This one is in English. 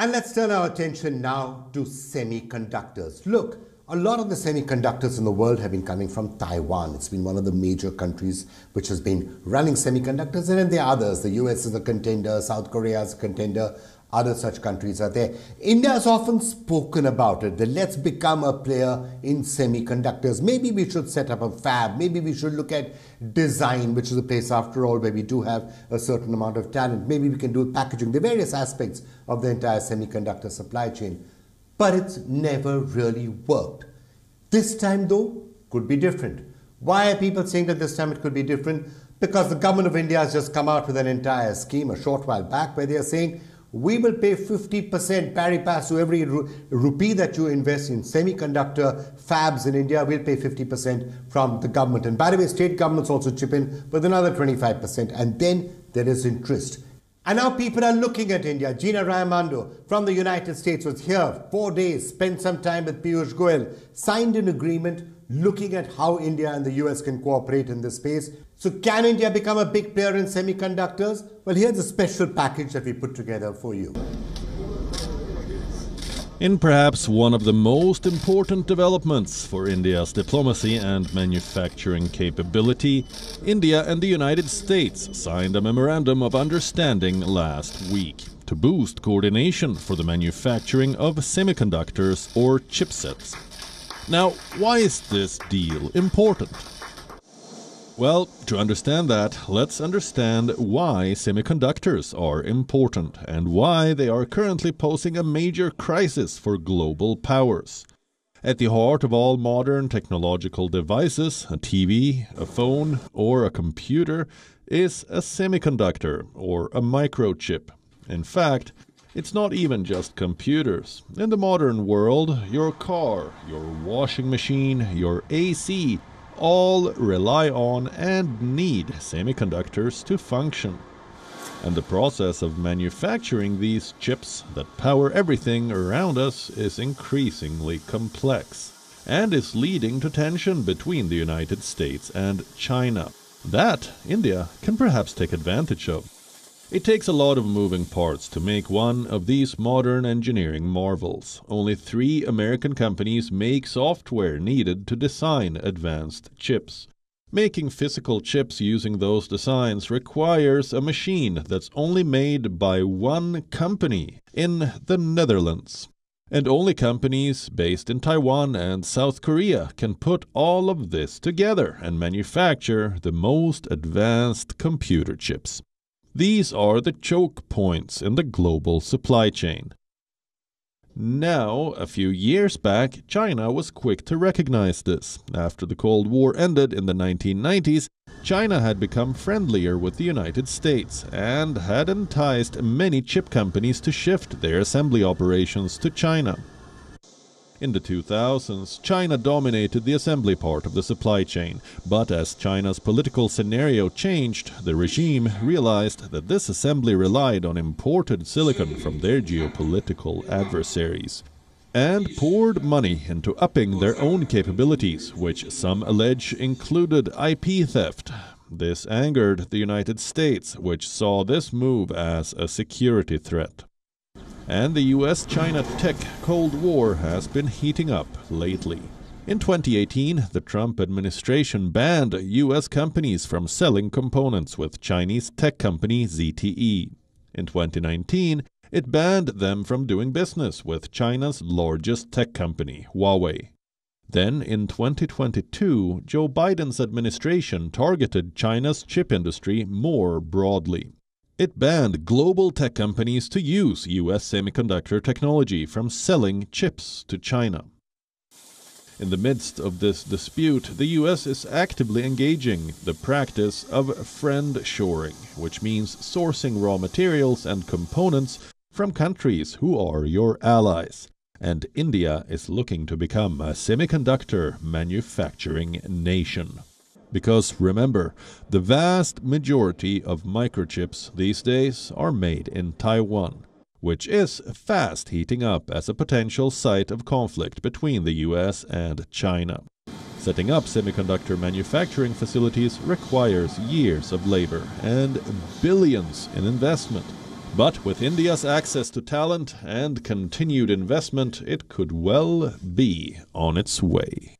And let's turn our attention now to semiconductors. Look, a lot of the semiconductors in the world have been coming from Taiwan. It's been one of the major countries which has been running semiconductors, and then there are others. The US is a contender, South Korea is a contender, other such countries are there. India has often spoken about it that let's become a player in semiconductors. Maybe we should set up a fab. Maybe we should look at design, which is a place, after all, where we do have a certain amount of talent. Maybe we can do packaging, the various aspects of the entire semiconductor supply chain. But it's never really worked. This time, though, could be different. Why are people saying that this time it could be different? Because the government of India has just come out with an entire scheme a short while back where they are saying we will pay 50% pari passu every rupee that you invest in semiconductor fabs in India, we'll pay 50% from the government. And by the way, state governments also chip in with another 25%. And then there is interest. And now people are looking at India. Gina Raimondo from the United States was here four days, spent some time with Piyush Goyal, signed an agreement looking at how India and the US can cooperate in this space. So, can India become a big player in semiconductors? Well, here's a special package that we put together for you. In perhaps one of the most important developments for India's diplomacy and manufacturing capability, India and the United States signed a memorandum of understanding last week to boost coordination for the manufacturing of semiconductors or chipsets. Now, why is this deal important? Well, to understand that, let's understand why semiconductors are important and why they are currently posing a major crisis for global powers. At the heart of all modern technological devices, a TV, a phone, or a computer, is a semiconductor or a microchip. In fact, it's not even just computers. In the modern world, your car, your washing machine, your AC all rely on and need semiconductors to function. And the process of manufacturing these chips that power everything around us is increasingly complex and is leading to tension between the United States and China. That India can perhaps take advantage of. It takes a lot of moving parts to make one of these modern engineering marvels. Only three American companies make software needed to design advanced chips. Making physical chips using those designs requires a machine that's only made by one company in the Netherlands. And only companies based in Taiwan and South Korea can put all of this together and manufacture the most advanced computer chips. These are the choke points in the global supply chain. Now, a few years back, China was quick to recognize this. After the Cold War ended in the 1990s, China had become friendlier with the United States and had enticed many chip companies to shift their assembly operations to China. In the 2000s, China dominated the assembly part of the supply chain, but as China's political scenario changed, the regime realized that this assembly relied on imported silicon from their geopolitical adversaries and poured money into upping their own capabilities, which some allege included IP theft. This angered the United States, which saw this move as a security threat. And the US China tech Cold War has been heating up lately. In 2018, the Trump administration banned US companies from selling components with Chinese tech company ZTE. In 2019, it banned them from doing business with China's largest tech company, Huawei. Then, in 2022, Joe Biden's administration targeted China's chip industry more broadly. It banned global tech companies to use US semiconductor technology from selling chips to China. In the midst of this dispute, the US is actively engaging the practice of friend shoring, which means sourcing raw materials and components from countries who are your allies. And India is looking to become a semiconductor manufacturing nation. Because remember, the vast majority of microchips these days are made in Taiwan, which is fast heating up as a potential site of conflict between the US and China. Setting up semiconductor manufacturing facilities requires years of labor and billions in investment. But with India's access to talent and continued investment, it could well be on its way.